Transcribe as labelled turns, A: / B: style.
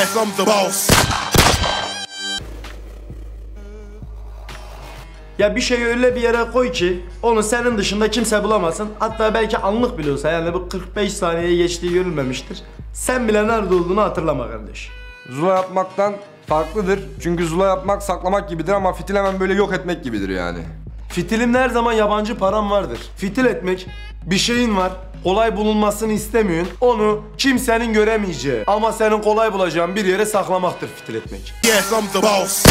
A: Yes, I'm the boss.
B: Ya bir şeyi öyle bir yere koy ki onu senin dışında kimse bulamasın. Hatta belki anlık bile olsa yani bu 45 saniye geçtiği görülmemiştir. Sen bile nerede olduğunu hatırlama kardeş.
C: Zula yapmaktan farklıdır. Çünkü zula yapmak saklamak gibidir ama fitil hemen böyle yok etmek gibidir yani.
B: Fitilimde her zaman yabancı param vardır. Fitil etmek bir şeyin var. Kolay bulunmasını istemiyorsun. Onu kimsenin göremeyeceği ama senin kolay bulacağın bir yere saklamaktır fitil etmek.
A: Yes, I'm the boss.